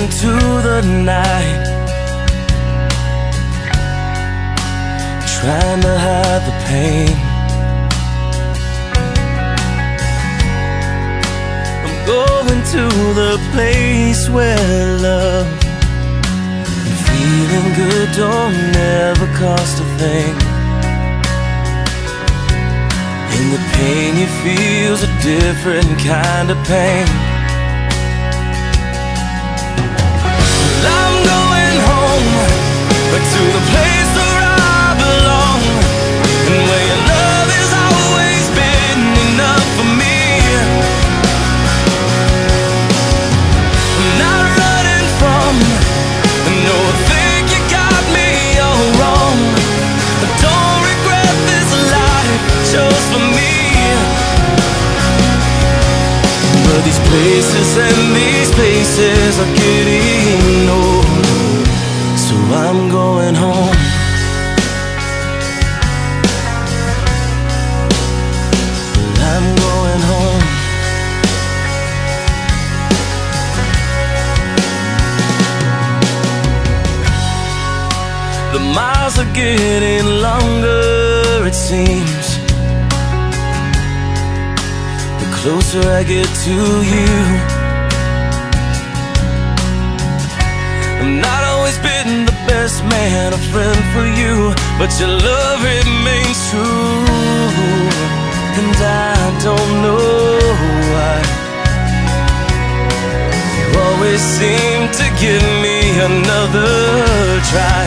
into the night, trying to hide the pain. I'm going to the place where love and feeling good don't never cost a thing. And the pain you feel's a different kind of pain. Places and these places are getting old So I'm going home. I'm going home. The miles are getting longer, it seems closer I get to you. I've not always been the best man, a friend for you, but your love remains true. And I don't know why. You always seem to give me another try.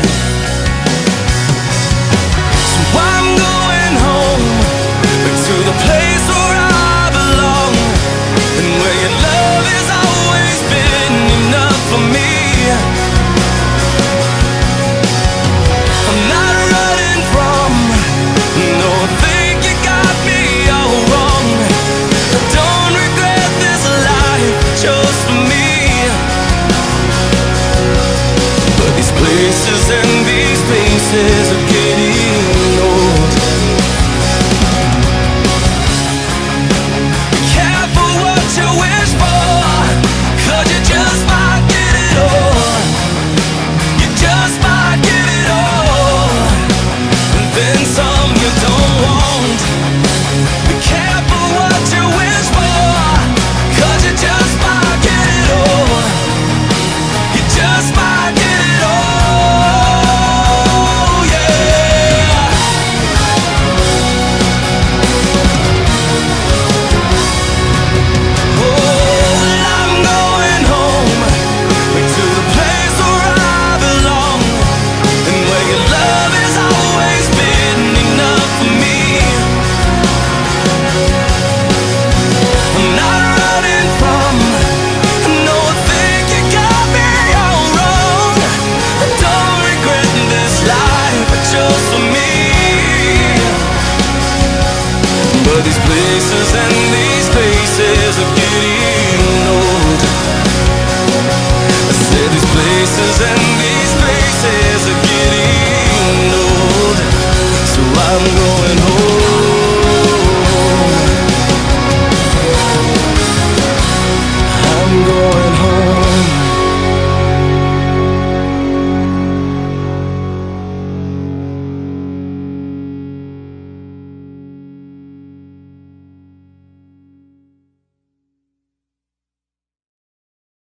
So I'm going home to the place old. Careful what you wish you just might get it all. You just might get it all, and then some these places and these